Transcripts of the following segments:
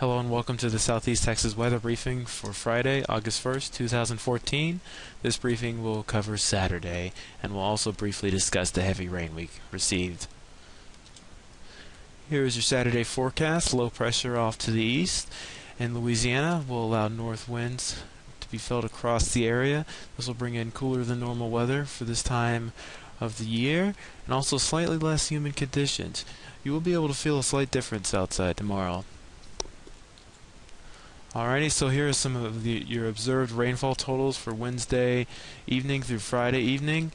Hello and welcome to the Southeast Texas weather briefing for Friday, August 1st, 2014. This briefing will cover Saturday and will also briefly discuss the heavy rain we received. Here is your Saturday forecast. Low pressure off to the east in Louisiana will allow north winds to be felt across the area. This will bring in cooler than normal weather for this time of the year and also slightly less humid conditions. You will be able to feel a slight difference outside tomorrow. Alrighty, so here are some of the, your observed rainfall totals for Wednesday evening through Friday evening.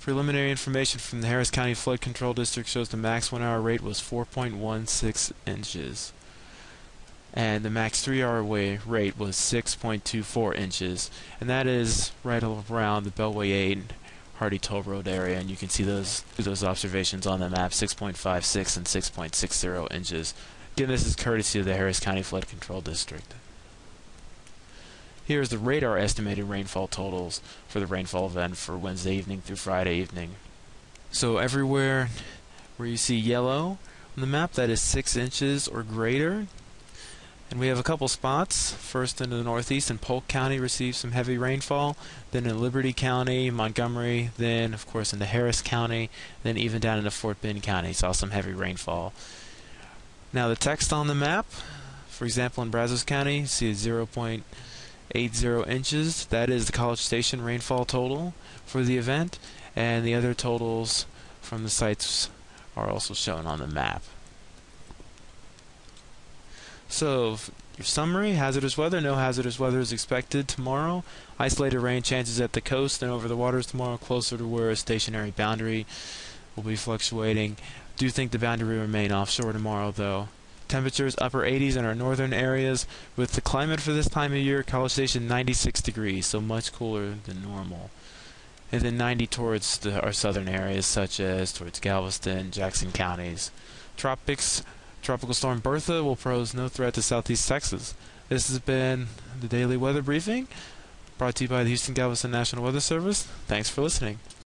Preliminary information from the Harris County Flood Control District shows the max one hour rate was 4.16 inches. And the max three hour rate was 6.24 inches. And that is right around the Beltway 8 Hardy Toll Road area. And you can see those, those observations on the map 6.56 and 6.60 inches. Again, this is courtesy of the Harris County Flood Control District. Here is the radar estimated rainfall totals for the rainfall event for Wednesday evening through Friday evening. So everywhere where you see yellow on the map, that is 6 inches or greater. And we have a couple spots. First into the northeast in Polk County received some heavy rainfall. Then in Liberty County, Montgomery, then of course into Harris County, then even down into Fort Bend County saw some heavy rainfall. Now the text on the map, for example in Brazos County, see 0.80 inches. That is the College Station rainfall total for the event, and the other totals from the sites are also shown on the map. So, your summary, hazardous weather, no hazardous weather is expected tomorrow. Isolated rain chances at the coast and over the waters tomorrow, closer to where a stationary boundary will be fluctuating. Do think the boundary will remain offshore tomorrow, though. Temperatures upper 80s in our northern areas, with the climate for this time of year, College Station 96 degrees, so much cooler than normal. And then 90 towards the, our southern areas, such as towards Galveston, Jackson counties. Tropics, Tropical Storm Bertha will pose no threat to southeast Texas. This has been the Daily Weather Briefing, brought to you by the Houston Galveston National Weather Service. Thanks for listening.